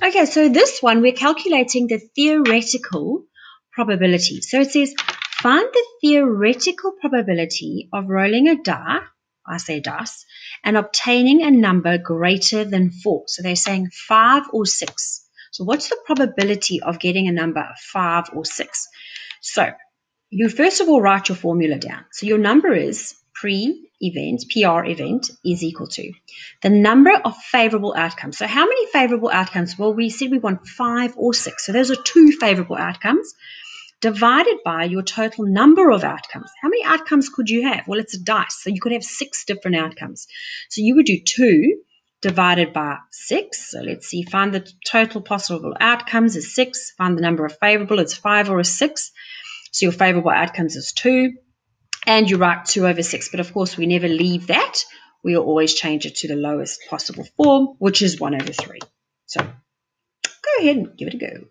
Okay, so this one, we're calculating the theoretical probability. So it says, find the theoretical probability of rolling a die, I say dice, and obtaining a number greater than 4. So they're saying 5 or 6. So what's the probability of getting a number of 5 or 6? So you first of all write your formula down. So your number is pre-event, PR event, is equal to the number of favorable outcomes. So how many favorable outcomes? Well, we said we want 5 or 6. So those are two favorable outcomes divided by your total number of outcomes. How many outcomes could you have? Well, it's a dice, so you could have six different outcomes. So you would do 2 divided by 6. So let's see, find the total possible outcomes is 6. Find the number of favorable, it's 5 or a 6. So your favorable outcomes is 2. And you write 2 over 6. But of course, we never leave that. We'll always change it to the lowest possible form, which is 1 over 3. So go ahead and give it a go.